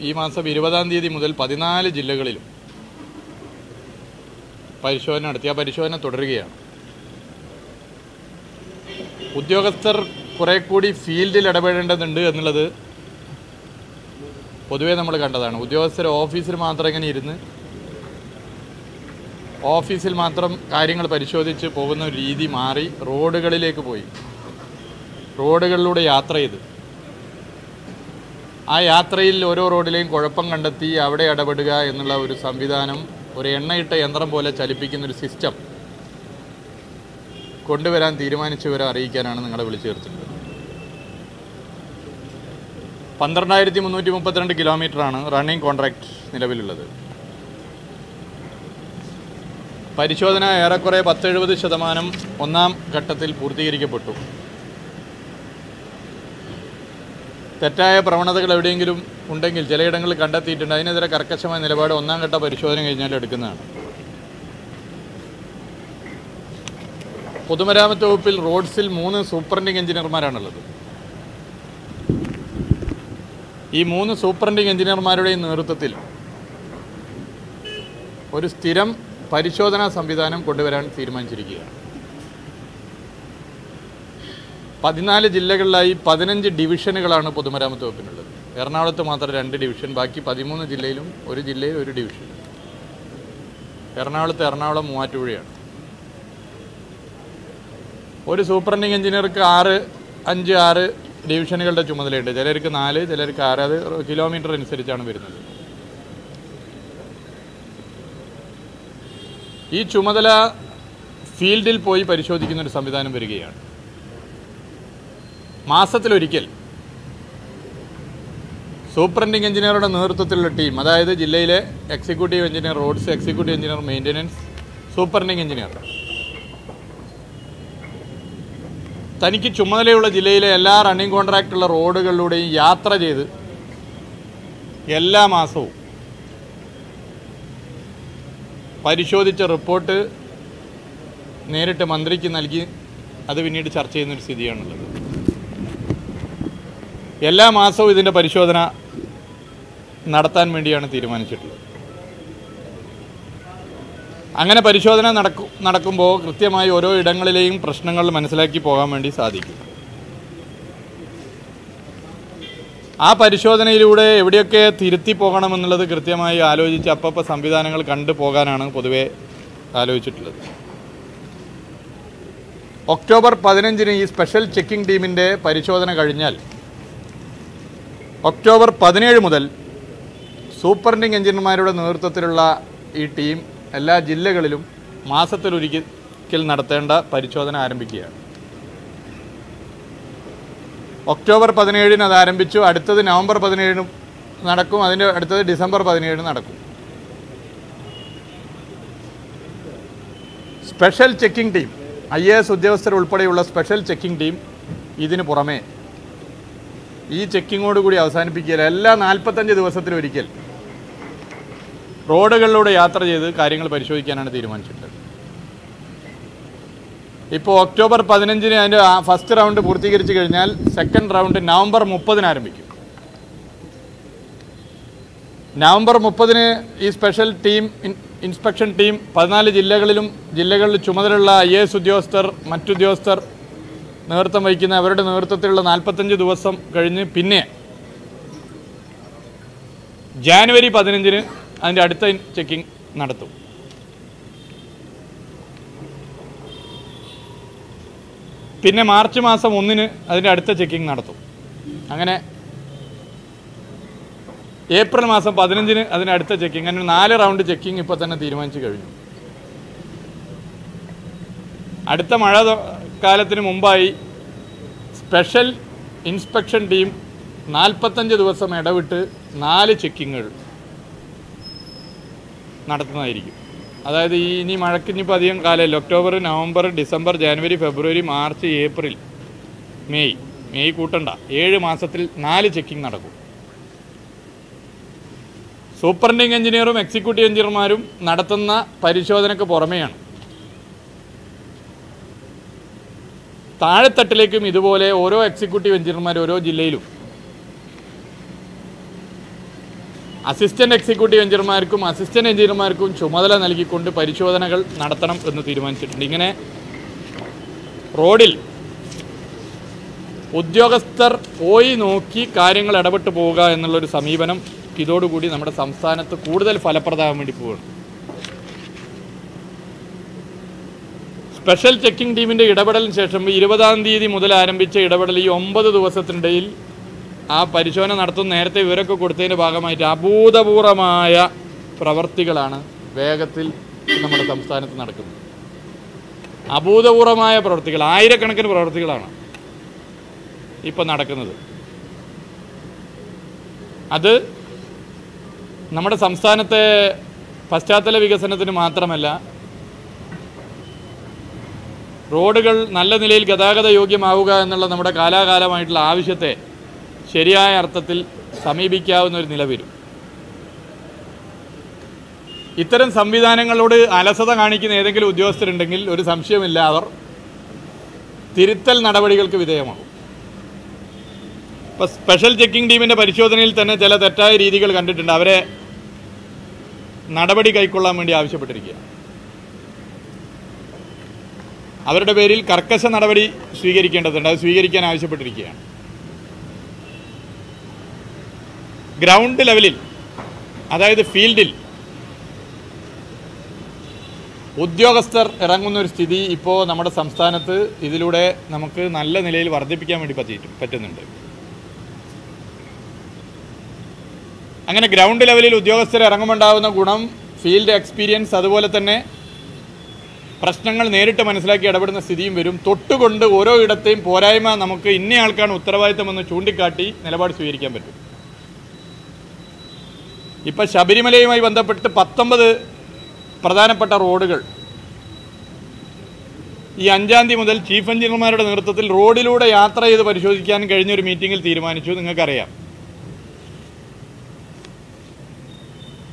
ഈ മാസം ഇരുപതാം തീയതി മുതൽ പതിനാല് ജില്ലകളിലും പരിശോധന നടത്തി. ആ പരിശോധന തുടരുകയാണ്. ഉദ്യോഗസ്ഥർ കുറെ കൂടി ഫീൽഡിൽ ഇടപെടേണ്ടതുണ്ട് എന്നുള്ളത് പൊതുവേ നമ്മൾ കണ്ടതാണ്. ഉദ്യോഗസ്ഥർ ഓഫീസിൽ മാത്രം ഇങ്ങനെ ഇരുന്ന് ഓഫീസിൽ മാത്രം കാര്യങ്ങൾ പരിശോധിച്ച് പോകുന്ന രീതി മാറി റോഡുകളിലേക്ക് പോയി. റോഡുകളിലൂടെ യാത്ര ചെയ്ത് ആ യാത്രയിൽ ഓരോ റോഡിലെയും കുഴപ്പം കണ്ടെത്തി അവിടെ ഇടപെടുക എന്നുള്ള ഒരു സംവിധാനം ഒരു എണ്ണയിട്ട യന്ത്രം പോലെ ചലിപ്പിക്കുന്ന ഒരു സിസ്റ്റം കൊണ്ടുവരാൻ തീരുമാനിച്ചവരെ അറിയിക്കാനാണ് നിങ്ങളെ വിളിച്ചു ചേർത്തിട്ടുള്ളത്. പന്ത്രണ്ടായിരത്തി മുന്നൂറ്റി മുപ്പത്തിരണ്ട് കിലോമീറ്ററാണ് റണ്ണിംഗ് കോൺട്രാക്ട് നിലവിലുള്ളത്. പരിശോധന ഏറെക്കുറെ പത്തെഴുപത് ശതമാനം ഒന്നാം ഘട്ടത്തിൽ പൂർത്തീകരിക്കപ്പെട്ടു. തെറ്റായ പ്രവണതകൾ എവിടെയെങ്കിലും ഉണ്ടെങ്കിൽ ചിലയിടങ്ങളിൽ കണ്ടെത്തിയിട്ടുണ്ട്. അതിനെതിരെ കർക്കശമായ നിലപാട് ഒന്നാം ഘട്ട പരിശോധന കഴിഞ്ഞാൽ എടുക്കുന്നതാണ്. പൊതുമരാമത്ത് വകുപ്പിൽ റോഡ്സിൽ മൂന്ന് സൂപ്രണ്ടിങ് എഞ്ചിനീയർമാരാണുള്ളത്. ഈ മൂന്ന് സൂപ്രണ്ടിങ് എഞ്ചിനീയർമാരുടെയും നേതൃത്വത്തിൽ ഒരു സ്ഥിരം പരിശോധനാ സംവിധാനം കൊണ്ടുവരാൻ തീരുമാനിച്ചിരിക്കുകയാണ്. പതിനാല് ജില്ലകളിലായി പതിനഞ്ച് ഡിവിഷനുകളാണ് പൊതുമരാമത്ത് വകുപ്പിനുള്ളത്. എറണാകുളത്ത് മാത്രം രണ്ട് ഡിവിഷൻ ബാക്കി പതിമൂന്ന് ജില്ലയിലും ഒരു ജില്ലയിൽ ഒരു ഡിവിഷൻ. എറണാകുളത്ത് എറണാകുളം മൂവാറ്റുപുഴയാണ്. ഒരു സൂപ്രണ്ടിങ് എഞ്ചിനീയർക്ക് ആറ് അഞ്ച് ആറ് ഡിവിഷനുകളുടെ ചുമതലയുണ്ട്. ചിലർക്ക് നാല് ചിലർക്ക് ആറ്. അത് കിലോമീറ്റർ അനുസരിച്ചാണ് വരുന്നത്. ഈ ചുമതല ഫീൽഡിൽ പോയി പരിശോധിക്കുന്ന ഒരു സംവിധാനം വരികയാണ്. മാസത്തിലൊരിക്കൽ സൂപ്രണ്ടിങ് എഞ്ചിനീയറുടെ നേതൃത്വത്തിലുള്ള ടീം അതായത് ജില്ലയിലെ executive engineer roads executive engineer maintenance superintending engineer. തനിക്ക് ചുമതലയുള്ള ജില്ലയിലെ എല്ലാ റണ്ണിംഗ് കോൺട്രാക്റ്റുള്ള റോഡുകളിലൂടെയും യാത്ര ചെയ്ത് എല്ലാ മാസവും പരിശോധിച്ച റിപ്പോർട്ട് നേരിട്ട് മന്ത്രിക്ക് നൽകി അത് പിന്നീട് ചർച്ച ചെയ്യുന്നൊരു സ്ഥിതിയാണുള്ളത്. എല്ലാ മാസവും ഇതിന്റെ പരിശോധന നടത്താൻ വേണ്ടിയാണ് തീരുമാനിച്ചിട്ടുള്ളത്. അങ്ങനെ പരിശോധന നടക്കു നടക്കുമ്പോൾ കൃത്യമായി ഓരോ ഇടങ്ങളിലെയും പ്രശ്നങ്ങൾ മനസ്സിലാക്കി പോകാൻ വേണ്ടി സാധിക്കും. ആ പരിശോധനയിലൂടെ എവിടെയൊക്കെ തിരുത്തി പോകണമെന്നുള്ളത് കൃത്യമായി ആലോചിച്ച് അപ്പപ്പോൾ സംവിധാനങ്ങൾ കണ്ടു പോകാനാണ് പൊതുവെ ആലോചിച്ചിട്ടുള്ളത്. ഒക്ടോബർ പതിനഞ്ചിന് ഈ സ്പെഷ്യൽ ചെക്കിംഗ് ടീമിന്റെ പരിശോധന കഴിഞ്ഞാൽ ഒക്ടോബർ പതിനേഴ് മുതൽ സൂപ്പർണ്ടിങ് എഞ്ചിനീയർമാരുടെ നേതൃത്വത്തിലുള്ള ഈ ടീം എല്ലാ ജില്ലകളിലും മാസത്തിലൊരിക്കൽ നടത്തേണ്ട പരിശോധന ആരംഭിക്കുകയാണ്. ഒക്ടോബർ പതിനേഴിന് അത് ആരംഭിച്ചു അടുത്തത് നവംബർ പതിനേഴിനും നടക്കും അതിന്റെ അടുത്തത് ഡിസംബർ പതിനേഴിന് നടക്കും. Special checking team I A S ഉദ്യോഗസ്ഥർ ഉൾപ്പെടെയുള്ള സ്പെഷ്യൽ ചെക്കിംഗ് ടീം ഇതിന് പുറമെ ഈ ചെക്കിങ്ങോട് കൂടി അവസാനിപ്പിക്കുകയില്ല എല്ലാ നാൽപ്പത്തഞ്ച് ദിവസത്തിലൊരിക്കൽ റോഡുകളിലൂടെ യാത്ര ചെയ്ത് കാര്യങ്ങൾ പരിശോധിക്കാനാണ് തീരുമാനിച്ചിട്ടുള്ളത്. ഇപ്പോൾ ഒക്ടോബർ പതിനഞ്ചിന് അതിന്റെ ഫസ്റ്റ് റൗണ്ട് പൂർത്തീകരിച്ചു കഴിഞ്ഞാൽ സെക്കൻഡ് റൗണ്ട് നവംബർ മുപ്പതിന് ആരംഭിക്കും. നവംബർ മുപ്പതിന് ഈ സ്പെഷ്യൽ ടീം ഇൻസ്പെക്ഷൻ ടീം പതിനാല് ജില്ലകളിലും ജില്ലകളിൽ ചുമതലയുള്ള ഐ എ എസ് ഉദ്യോഗസ്ഥർ മറ്റുദ്യോഗസ്ഥർ നേതൃത്വം വഹിക്കുന്ന അവരുടെ നേതൃത്വത്തിലുള്ള നാൽപ്പത്തഞ്ച് ദിവസം കഴിഞ്ഞ് പിന്നെ ജാനുവരി പതിനഞ്ചിന് അതിന്റെ അടുത്ത ചെക്കിംഗ് നടത്തും. പിന്നെ മാർച്ച് മാസം ഒന്നിന് അതിന്റെ അടുത്ത ചെക്കിംഗ് നടത്തും. അങ്ങനെ ഏപ്രിൽ മാസം പതിനഞ്ചിന് അതിന്റെ അടുത്ത ചെക്കിംഗ് അങ്ങനെ നാല് റൗണ്ട് ചെക്കിംഗ് ഇപ്പോൾ തന്നെ തീരുമാനിച്ചു കഴിഞ്ഞു. അടുത്ത മഴ കാലത്തിന് മുമ്പായി സ്പെഷ്യൽ ഇൻസ്പെക്ഷൻ ടീം നാൽപ്പത്തഞ്ച് ദിവസം ഇടവിട്ട് നാല് ചെക്കിങ്ങുകൾ നടത്തുന്നതായിരിക്കും. അതായത് ഈ ഇനി മഴയ്ക്ക് ഇനിയിപ്പോൾ അധികം കാലമല്ല? October November December January February March April May May കൂട്ടണ്ട. ഏഴ് മാസത്തിൽ നാല് ചെക്കിംഗ് നടക്കും. സൂപ്രണ്ടിങ് എഞ്ചിനീയറും എക്സിക്യൂട്ടീവ് എഞ്ചിനീയർമാരും നടത്തുന്ന പരിശോധനയ്ക്ക് പുറമെയാണ് താഴെത്തട്ടിലേക്കും ഇതുപോലെ ഓരോ എക്സിക്യൂട്ടീവ് എഞ്ചിനീയർമാർ ഓരോ ജില്ലയിലും. അസിസ്റ്റന്റ് എക്സിക്യൂട്ടീവ് എഞ്ചിനീയർമാർക്കും അസിസ്റ്റന്റ് എഞ്ചിനീയർമാർക്കും ചുമതല നൽകിക്കൊണ്ട് പരിശോധനകൾ നടത്തണം എന്ന് തീരുമാനിച്ചിട്ടുണ്ട്. ഇങ്ങനെ റോഡിൽ ഉദ്യോഗസ്ഥർ പോയി നോക്കി കാര്യങ്ങൾ ഇടപെട്ട് പോവുക എന്നുള്ളൊരു സമീപനം ഇതോടുകൂടി നമ്മുടെ സംസ്ഥാനത്ത് കൂടുതൽ ഫലപ്രദമാകാൻ വേണ്ടി പോവുകയാണ്. സ്പെഷ്യൽ ചെക്കിംഗ് ടീമിന്റെ ഇടപെടലിന് ശേഷം ഇരുപതാം തീയതി മുതൽ ആരംഭിച്ച ഇടപെടൽ ഈ ഒമ്പത് ദിവസത്തിനിടയിൽ ആ പരിശോധന നടത്തുന്ന നേരത്തെ വിവരമൊക്കെ കൊടുത്തതിന്റെ ഭാഗമായിട്ട് അഭൂതപൂർവമായ പ്രവർത്തികളാണ് വേഗത്തിൽ നമ്മുടെ സംസ്ഥാനത്ത് നടക്കുന്നത്. അഭൂതപൂർവമായ പ്രവർത്തികൾ ആയിരക്കണക്കിന് പ്രവർത്തികളാണ് ഇപ്പം നടക്കുന്നത്. അത് നമ്മുടെ സംസ്ഥാനത്തെ പശ്ചാത്തല വികസനത്തിന് മാത്രമല്ല റോഡുകൾ നല്ല നിലയിൽ ഗതാഗത യോഗ്യമാവുക എന്നുള്ള നമ്മുടെ കാലാകാലമായിട്ടുള്ള ആവശ്യത്തെ ശരിയായ അർത്ഥത്തിൽ സമീപിക്കാവുന്ന ഒരു നില വരും ഇത്തരം സംവിധാനങ്ങളോട് അലസത കാണിക്കുന്ന ഏതെങ്കിലും ഉദ്യോഗസ്ഥരുണ്ടെങ്കിൽ ഒരു സംശയമില്ല അവർ തിരുത്തൽ നടപടികൾക്ക് വിധേയമാകും. ഇപ്പോൾ സ്പെഷ്യൽ ചെക്കിംഗ് ടീമിന്റെ പരിശോധനയിൽ തന്നെ ചില തെറ്റായ രീതികൾ കണ്ടിട്ടുണ്ട്. അവരെ നടപടി കൈക്കൊള്ളാൻ വേണ്ടി ആവശ്യപ്പെട്ടിരിക്കുക അവരുടെ പേരിൽ കർക്കശ നടപടി സ്വീകരിക്കേണ്ടതുണ്ട്. അത് സ്വീകരിക്കാൻ ആവശ്യപ്പെട്ടിരിക്കുകയാണ്. ഗ്രൗണ്ട് ലെവലിൽ അതായത് ഫീൽഡിൽ ഉദ്യോഗസ്ഥർ ഇറങ്ങുന്ന ഒരു സ്ഥിതി ഇപ്പോൾ നമ്മുടെ സംസ്ഥാനത്ത് ഇതിലൂടെ നമുക്ക് നല്ല നിലയിൽ വർദ്ധിപ്പിക്കാൻ വേണ്ടി പറ്റിയിട്ട് പറ്റുന്നുണ്ട്. അങ്ങനെ ഗ്രൗണ്ട് ലെവലിൽ ഉദ്യോഗസ്ഥർ ഇറങ്ങുമുണ്ടാകുന്ന ഗുണം ഫീൽഡ് എക്സ്പീരിയൻസ് അതുപോലെ തന്നെ പ്രശ്നങ്ങൾ നേരിട്ട് മനസ്സിലാക്കി ഇടപെടുന്ന സ്ഥിതിയും വരും. തൊട്ടുകൊണ്ട് ഓരോ ഇടത്തെയും പോരായ്മ നമുക്ക് ഇന്നയാൾക്കാണ് ഉത്തരവാദിത്തമെന്ന് ചൂണ്ടിക്കാട്ടി നിലപാട് സ്വീകരിക്കാൻ പറ്റും. ഇപ്പം ശബരിമലയുമായി ബന്ധപ്പെട്ട് പത്തൊമ്പത് പ്രധാനപ്പെട്ട റോഡുകൾ. ഈ അഞ്ചാം തീയതി മുതൽ ചീഫ് എഞ്ചിനീയർമാരുടെ നേതൃത്വത്തിൽ റോഡിലൂടെ യാത്ര ചെയ്ത് പരിശോധിക്കാൻ കഴിഞ്ഞ ഒരു മീറ്റിംഗിൽ തീരുമാനിച്ചു. നിങ്ങൾക്കറിയാം.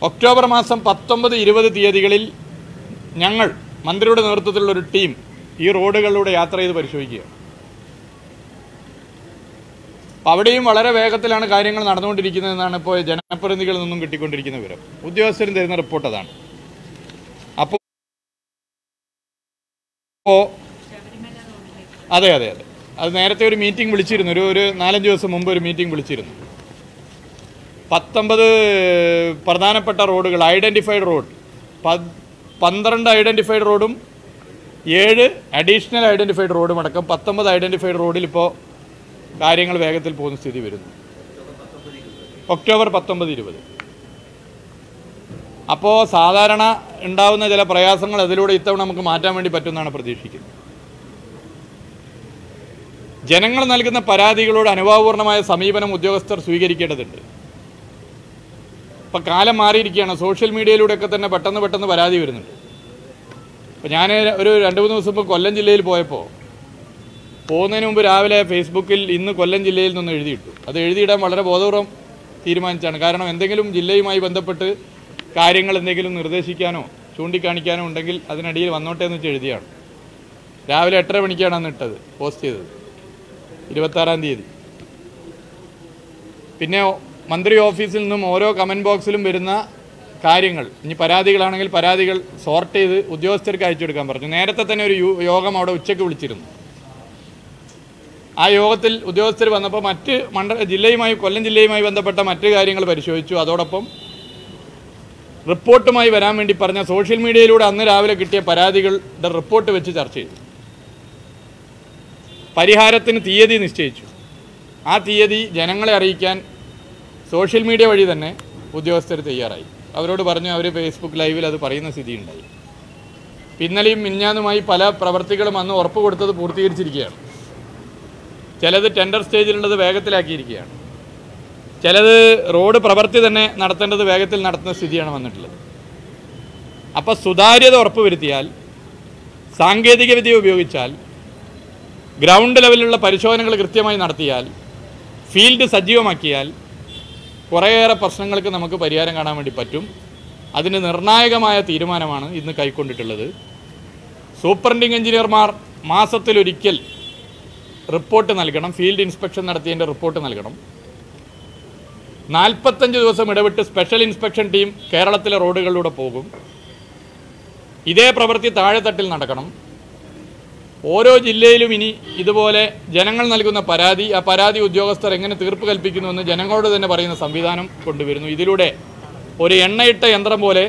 ഒക്ടോബർ മാസം പത്തൊമ്പത് ഇരുപത് തീയതികളിൽ ഞങ്ങൾ മന്ത്രിയുടെ നേതൃത്വത്തിലുള്ള ഒരു ടീം ഈ റോഡുകളിലൂടെ യാത്ര ചെയ്ത് പരിശോധിക്കുക. അവിടെയും വളരെ വേഗത്തിലാണ് കാര്യങ്ങൾ നടന്നുകൊണ്ടിരിക്കുന്നതെന്നാണ് ഇപ്പോൾ ജനപ്രതിനിധികളിൽ നിന്നും കിട്ടിക്കൊണ്ടിരിക്കുന്ന വിവരം. ഉദ്യോഗസ്ഥരും തരുന്ന റിപ്പോർട്ട് അതാണ്. അപ്പോൾ അതെ അതെ അതെ. അത് നേരത്തെ ഒരു മീറ്റിംഗ് വിളിച്ചിരുന്നു. ഒരു ഒരു നാലഞ്ച് ദിവസം മുമ്പ് ഒരു മീറ്റിംഗ് വിളിച്ചിരുന്നു. പത്തൊമ്പത് പ്രധാനപ്പെട്ട റോഡുകൾ ഐഡന്റിഫൈഡ് റോഡ് പന്ത്രണ്ട് ഐഡന്റിഫൈഡ് റോഡും ഏഴ് അഡീഷണൽ ഐഡന്റിഫൈഡ് റോഡും അടക്കം പത്തൊമ്പത് ഐഡന്റിഫൈഡ് റോഡിൽ ഇപ്പോൾ കാര്യങ്ങൾ വേഗത്തിൽ പോകുന്ന സ്ഥിതി വരുന്നു. ഒക്ടോബർ പത്തൊമ്പത് ഇരുപത്. അപ്പോൾ സാധാരണ ഉണ്ടാവുന്ന ചില പ്രയാസങ്ങൾ അതിലൂടെ ഇത്തവണ നമുക്ക് മാറ്റാൻ വേണ്ടി പറ്റുമെന്നാണ് പ്രതീക്ഷിക്കുന്നത്. ജനങ്ങൾ നൽകുന്ന പരാതികളോട് അനുഭാവപൂർണമായ സമീപനം ഉദ്യോഗസ്ഥർ സ്വീകരിക്കേണ്ടതുണ്ട്. ഇപ്പം കാലം മാറിയിരിക്കുകയാണ്. സോഷ്യൽ മീഡിയയിലൂടെയൊക്കെ തന്നെ പെട്ടെന്ന് പെട്ടെന്ന് പരാതി വരുന്നുണ്ട്. അപ്പോൾ ഞാൻ ഒരു രണ്ട് മൂന്ന് ദിവസം മുമ്പ് കൊല്ലം ജില്ലയിൽ പോയപ്പോൾ പോകുന്നതിന് മുമ്പ് രാവിലെ ഫേസ്ബുക്കിൽ ഇന്ന് കൊല്ലം ജില്ലയിൽ നിന്ന് എഴുതിയിട്ടു. അത് എഴുതിയിടാൻ വളരെ ബോധപൂർവം തീരുമാനിച്ചാണ്. കാരണം എന്തെങ്കിലും ജില്ലയുമായി ബന്ധപ്പെട്ട് കാര്യങ്ങൾ എന്തെങ്കിലും നിർദ്ദേശിക്കാനോ ചൂണ്ടിക്കാണിക്കാനോ ഉണ്ടെങ്കിൽ അതിനടിയിൽ വന്നോട്ടെ എന്ന് വെച്ച് എഴുതിയാണ്. രാവിലെ എട്ടര മണിക്കാണ് അന്ന് ഇട്ടത് പോസ്റ്റ് ചെയ്തത്. ഇരുപത്താറാം തീയതി. പിന്നെ മന്ത്രി ഓഫീസിൽ നിന്നും ഓരോ കമന്റ് ബോക്സിലും വരുന്ന കാര്യങ്ങൾ. ഇനി പരാതികളാണെങ്കിൽ പരാതികൾ സോർട്ട് ചെയ്ത് ഉദ്യോഗസ്ഥർക്ക് അയച്ചു കൊടുക്കാൻ പറഞ്ഞു. നേരത്തെ തന്നെ ഒരു യോഗം അവിടെ ഉച്ചയ്ക്ക് വിളിച്ചിരുന്നു. ആ യോഗത്തിൽ ഉദ്യോഗസ്ഥർ വന്നപ്പോൾ മറ്റ് മണ്ഡല ജില്ലയുമായി കൊല്ലം ജില്ലയുമായി ബന്ധപ്പെട്ട മറ്റ് കാര്യങ്ങൾ പരിശോധിച്ചു. അതോടൊപ്പം റിപ്പോർട്ടുമായി വരാൻ വേണ്ടി പറഞ്ഞ സോഷ്യൽ മീഡിയയിലൂടെ അന്ന് രാവിലെ കിട്ടിയ പരാതികളുടെ റിപ്പോർട്ട് വെച്ച് ചർച്ച ചെയ്തു. പരിഹാരത്തിന് തീയതി നിശ്ചയിച്ചു. ആ തീയതി ജനങ്ങളെ അറിയിക്കാൻ സോഷ്യൽ മീഡിയ വഴി തന്നെ ഉദ്യോഗസ്ഥർ തയ്യാറായി. അവരോട് പറഞ്ഞു അവർ ഫേസ്ബുക്ക് ലൈവിൽ അത് പറയുന്ന സ്ഥിതിയുണ്ടായി. പിന്നലെയും മിഞ്ഞാന്നുമായി പല പ്രവർത്തികളും അന്ന് ഉറപ്പ് കൊടുത്തത് പൂർത്തീകരിച്ചിരിക്കുകയാണ്. ചിലത് ടെൻഡർ സ്റ്റേജിലുള്ളത് വേഗത്തിലാക്കിയിരിക്കുകയാണ്. ചിലത് റോഡ് പ്രവൃത്തി തന്നെ നടത്തേണ്ടത് വേഗത്തിൽ നടത്തുന്ന സ്ഥിതിയാണ് വന്നിട്ടുള്ളത്. അപ്പോൾ സുതാര്യത ഉറപ്പുവരുത്തിയാൽ സാങ്കേതികവിദ്യ ഉപയോഗിച്ചാൽ ഗ്രൗണ്ട് ലെവലിലുള്ള പരിശോധനകൾ കൃത്യമായി നടത്തിയാൽ ഫീൽഡ് സജീവമാക്കിയാൽ കുറേയേറെ പ്രശ്നങ്ങൾക്ക് നമുക്ക് പരിഹാരം കാണാൻ വേണ്ടി പറ്റും. അതിന് നിർണായകമായ തീരുമാനമാണ് ഇന്ന് കൈക്കൊണ്ടിട്ടുള്ളത്. സൂപ്രണ്ടിംഗ് എഞ്ചിനീയർമാർ മാസത്തിലൊരിക്കൽ റിപ്പോർട്ട് നൽകണം. ഫീൽഡ് ഇൻസ്പെക്ഷൻ നടത്തിയതിന്റെ റിപ്പോർട്ട് നൽകണം. നാൽപ്പത്തഞ്ച് ദിവസം ഇടവിട്ട് സ്പെഷ്യൽ ഇൻസ്പെക്ഷൻ ടീം കേരളത്തിലെ റോഡുകളിലൂടെ പോകും. ഇതേ പ്രവൃത്തി താഴെത്തട്ടിൽ നടക്കണം. ഓരോ ജില്ലയിലും ഇനി ഇതുപോലെ ജനങ്ങൾ നൽകുന്ന പരാതി ആ പരാതി ഉദ്യോഗസ്ഥർ എങ്ങനെ തീർപ്പ് കൽപ്പിക്കുന്നുവെന്ന് ജനങ്ങളോട് തന്നെ പറയുന്ന സംവിധാനം കൊണ്ടുവരുന്നു. ഇതിലൂടെ ഒരു എണ്ണയിട്ട യന്ത്രം പോലെ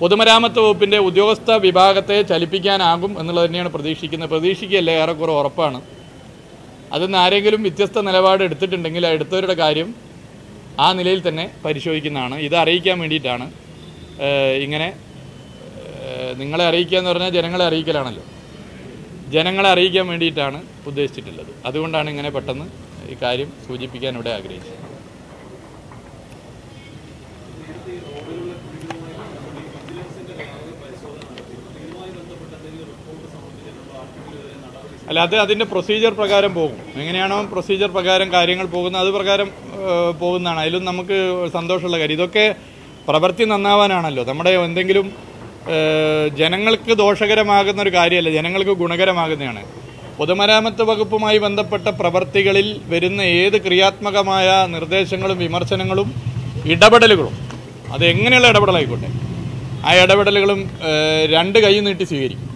പൊതുമരാമത്ത് വകുപ്പിന്റെ ഉദ്യോഗസ്ഥ വിഭാഗത്തെ ചലിപ്പിക്കാനാകും എന്നുള്ളത് തന്നെയാണ് പ്രതീക്ഷിക്കുന്നത്. പ്രതീക്ഷിക്കുകയല്ല ഏറെക്കുറെ ഉറപ്പാണ്. അതിന്ന് ആരെങ്കിലും വ്യത്യസ്ത നിലപാട് എടുത്തിട്ടുണ്ടെങ്കിൽ ആ എടുത്തവരുടെ കാര്യം ആ നിലയിൽ തന്നെ പരിശോധിക്കുന്നതാണ്. ഇത് അറിയിക്കാൻ വേണ്ടിയിട്ടാണ് ഇങ്ങനെ നിങ്ങളെ അറിയിക്കുക എന്ന് പറഞ്ഞാൽ ജനങ്ങളെ അറിയിക്കലാണല്ലോ. ജനങ്ങളെ അറിയിക്കാൻ വേണ്ടിയിട്ടാണ് ഉദ്ദേശിച്ചിട്ടുള്ളത്. അതുകൊണ്ടാണ് ഇങ്ങനെ പെട്ടെന്ന് ഈ കാര്യം സൂചിപ്പിക്കാൻ ഇവിടെ ആഗ്രഹിച്ചത്. അല്ല അത് അതിന്റെ പ്രൊസീജിയർ പ്രകാരം പോകും. എങ്ങനെയാണോ പ്രൊസീജിയർ പ്രകാരം കാര്യങ്ങൾ പോകുന്നത് അത് പ്രകാരം പോകുന്നതാണ്. അതിലും നമുക്ക് സന്തോഷമുള്ള കാര്യം. ഇതൊക്കെ പ്രവൃത്തി നന്നാവാനാണല്ലോ. നമ്മുടെ എന്തെങ്കിലും ജനങ്ങൾക്ക് ദോഷകരമാകുന്ന ഒരു കാര്യമല്ല. ജനങ്ങൾക്ക് ഗുണകരമാകുന്നതാണ്. പൊതുമരാമത്ത് വകുപ്പുമായി ബന്ധപ്പെട്ട പ്രവർത്തികളിൽ വരുന്ന ഏത് ക്രിയാത്മകമായ നിർദ്ദേശങ്ങളും വിമർശനങ്ങളും ഇടപെടലുകളും അത് എങ്ങനെയുള്ള ഇടപെടലായിക്കോട്ടെ? ആ ഇടപെടലുകളും രണ്ട് കൈ നീട്ടി സ്വീകരിക്കും.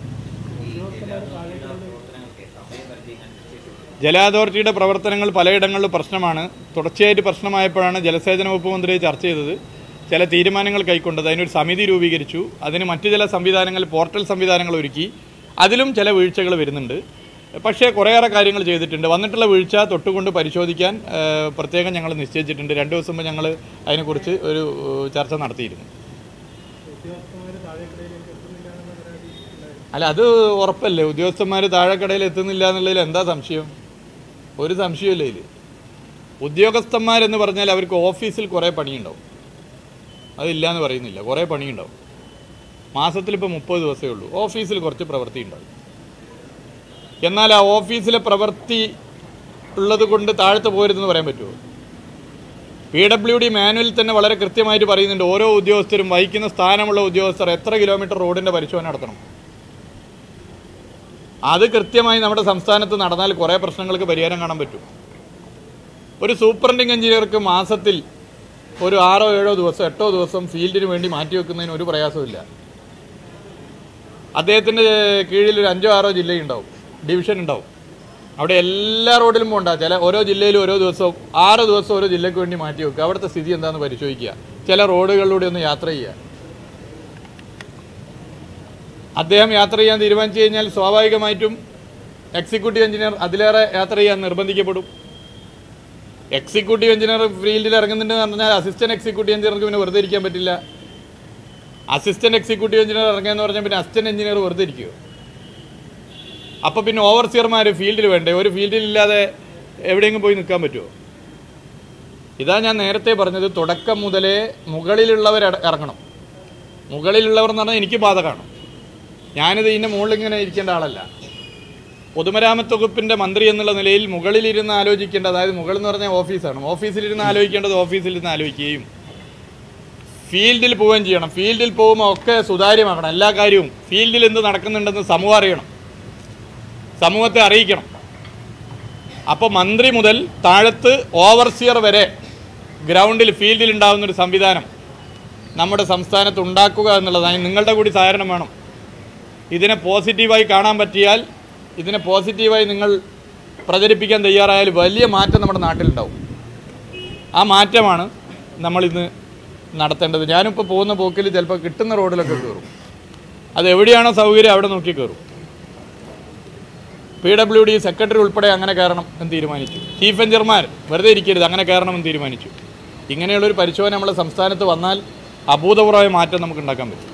ജല അതോറിറ്റിയുടെ പ്രവർത്തനങ്ങൾ പലയിടങ്ങളിലും പ്രശ്നമാണ്. തുടർച്ചയായിട്ട് പ്രശ്നമായപ്പോഴാണ് ജലസേചന വകുപ്പ് മന്ത്രി ചർച്ച ചെയ്തത്. ചില തീരുമാനങ്ങൾ കൈക്കൊണ്ടത് അതിനൊരു സമിതി രൂപീകരിച്ചു. അതിന് മറ്റു ചില സംവിധാനങ്ങൾ പോർട്ടൽ സംവിധാനങ്ങൾ ഒരുക്കി. അതിലും ചില വീഴ്ചകൾ വരുന്നുണ്ട്. പക്ഷേ കുറേയേറെ കാര്യങ്ങൾ ചെയ്തിട്ടുണ്ട്. വന്നിട്ടുള്ള വീഴ്ച തൊട്ടുകൊണ്ട് പരിശോധിക്കാൻ പ്രത്യേകം ഞങ്ങൾ നിശ്ചയിച്ചിട്ടുണ്ട്. രണ്ട് ദിവസം മുമ്പ് ഞങ്ങൾ അതിനെക്കുറിച്ച് ഒരു ചർച്ച നടത്തിയിരുന്നു. അല്ല അത് ഉറപ്പല്ലേ? ഉദ്യോഗസ്ഥന്മാർ താഴെക്കടയിൽ എത്തുന്നില്ല എന്നുള്ളതിൽ എന്താ സംശയം? ഒരു സംശയമില്ല ഇതിൽ ഉദ്യോഗസ്ഥന്മാരെന്ന് പറഞ്ഞാൽ അവർക്ക് ഓഫീസിൽ കുറേ പണിയുണ്ടാവും. അതില്ല എന്ന് പറയുന്നില്ല. കുറേ പണിയുണ്ടാവും. മാസത്തിൽ ഇപ്പോൾ മുപ്പത് ദിവസമേ ഉള്ളൂ. ഓഫീസിൽ കുറച്ച് പ്രവൃത്തി ഉണ്ടാവും. എന്നാൽ ആ ഓഫീസിലെ പ്രവൃത്തി ഉള്ളത് കൊണ്ട് താഴത്ത് പോരുതെന്ന് പറയാൻ പറ്റുമോ? പി ഡബ്ല്യു ഡി മാനുവലിൽ തന്നെ വളരെ കൃത്യമായിട്ട് പറയുന്നുണ്ട്. ഓരോ ഉദ്യോഗസ്ഥരും വഹിക്കുന്ന സ്ഥാനമുള്ള ഉദ്യോഗസ്ഥർ എത്ര കിലോമീറ്റർ റോഡിന്റെ പരിശോധന നടത്തണം. അത് കൃത്യമായി നമ്മുടെ സംസ്ഥാനത്ത് നടന്നാൽ കുറേ പ്രശ്നങ്ങൾക്ക് പരിഹാരം കാണാൻ പറ്റും. ഒരു സൂപ്രണ്ടിങ് എഞ്ചിനീയർക്ക് മാസത്തിൽ ഒരു ആറോ ഏഴോ ദിവസം എട്ടോ ദിവസം ഫീൽഡിന് വേണ്ടി മാറ്റി വെക്കുന്നതിന് ഒരു പ്രയാസമില്ല അദ്ദേഹത്തിന്റെ കീഴിൽ ഒരു അഞ്ചോ ആറോ ജില്ലയുണ്ടാവും ഡിവിഷൻ ഉണ്ടാവും. അവിടെ എല്ലാ റോഡിലും പോകണ്ട ചില ഓരോ ജില്ലയിലും ഓരോ ദിവസവും ആറ് ദിവസം ഓരോ ജില്ലയ്ക്ക് വേണ്ടി മാറ്റി വെക്കുക. അവിടുത്തെ സ്ഥിതി എന്താണെന്ന് പരിശോധിക്കുക. ചില റോഡുകളിലൂടെ ഒന്ന് യാത്ര ചെയ്യുക. അദ്ദേഹം യാത്ര ചെയ്യാൻ തീരുമാനിച്ചു കഴിഞ്ഞാൽ സ്വാഭാവികമായിട്ടും എക്സിക്യൂട്ടീവ് എഞ്ചിനീയർ അതിലേറെ യാത്ര ചെയ്യാൻ നിർബന്ധിക്കപ്പെടും. എക്സിക്യൂട്ടീവ് എഞ്ചിനീയർ ഫീൽഡിൽ ഇറങ്ങുന്നുണ്ടെന്ന് പറഞ്ഞാൽ അസിസ്റ്റന്റ് എക്സിക്യൂട്ടീവ് എഞ്ചിനീയർക്ക് പിന്നെ വെറുതെ ഇരിക്കാൻ പറ്റില്ല. അസിസ്റ്റന്റ് എക്സിക്യൂട്ടീവ് എഞ്ചിനീയർ ഇറങ്ങിയെന്ന് പറഞ്ഞാൽ പിന്നെ അസിസ്റ്റന്റ് എഞ്ചിനീയർ വെറുതെ ഇരിക്കുമോ അപ്പോൾ പിന്നെ ഓവർസിയർമാർ ഫീൽഡിൽ വേണ്ടേ? ഒരു ഫീൽഡിൽ ഇല്ലാതെ എവിടെയെങ്കിലും പോയി നിൽക്കാൻ പറ്റുമോ ഇതാ ഞാൻ നേരത്തെ പറഞ്ഞത് തുടക്കം മുതലേ മുകളിലുള്ളവർ ഇറ- ഇറങ്ങണം. മുകളിലുള്ളവർ എന്ന് പറഞ്ഞാൽ എനിക്ക് ബാധകമാണ് ഞാനിത് ഇതിന്റെ മുകളിൽ ഇങ്ങനെ ഇരിക്കേണ്ട ആളല്ല. പൊതുമരാമത്ത് വകുപ്പിന്റെ മന്ത്രി എന്നുള്ള നിലയിൽ മുകളിലിരുന്ന് ആലോചിക്കേണ്ട അതായത് മുകളിൽ എന്ന് പറഞ്ഞാൽ ഓഫീസാണ്. ഓഫീസിലിരുന്ന് ആലോചിക്കേണ്ടത് ഓഫീസിലിരുന്ന് ആലോചിക്കുകയും ഫീൽഡിൽ പോവുകയും ചെയ്യണം. ഫീൽഡിൽ പോകുമ്പോൾ ഒക്കെ സുതാര്യമാക്കണം. എല്ലാ കാര്യവും ഫീൽഡിൽ എന്ത് നടക്കുന്നുണ്ടെന്ന് സമൂഹം അറിയണം. സമൂഹത്തെ അറിയിക്കണം. അപ്പോൾ മന്ത്രി മുതൽ താഴത്ത് ഓവർസിയർ വരെ ഗ്രൗണ്ടിൽ ഫീൽഡിൽ ഉണ്ടാകുന്നൊരു സംവിധാനം നമ്മുടെ സംസ്ഥാനത്ത് ഉണ്ടാക്കുക എന്നുള്ളതാണ്. നിങ്ങളുടെ കൂടി സഹകരണം വേണം. ഇതിനെ പോസിറ്റീവായി കാണാൻ പറ്റിയാൽ ഇതിനെ പോസിറ്റീവായി നിങ്ങൾ പ്രചരിപ്പിക്കാൻ തയ്യാറായാൽ വലിയ മാറ്റം നമ്മുടെ നാട്ടിലുണ്ടാവും. ആ മാറ്റമാണ് നമ്മളിന്ന് നടത്തേണ്ടത്. ഞാനിപ്പോൾ പോകുന്ന പോക്കിൽ ചിലപ്പോൾ കിട്ടുന്ന റോഡിലൊക്കെ കയറും അത് എവിടെയാണോ സൗകര്യം അവിടെ നോക്കി കയറും പി ഡബ്ല്യു ഡി സെക്രട്ടറി ഉൾപ്പെടെ അങ്ങനെ കയറണം എന്ന് തീരുമാനിച്ചു. ചീഫ് എഞ്ചിനീയർമാർ വെറുതെ ഇരിക്കരുത് അങ്ങനെ കയറണം എന്ന് തീരുമാനിച്ചു. ഇങ്ങനെയുള്ളൊരു പരിശോധന നമ്മുടെ സംസ്ഥാനത്ത് വന്നാൽ അഭൂതപൂർവമായ മാറ്റം നമുക്ക് ഉണ്ടാക്കാൻ പറ്റും.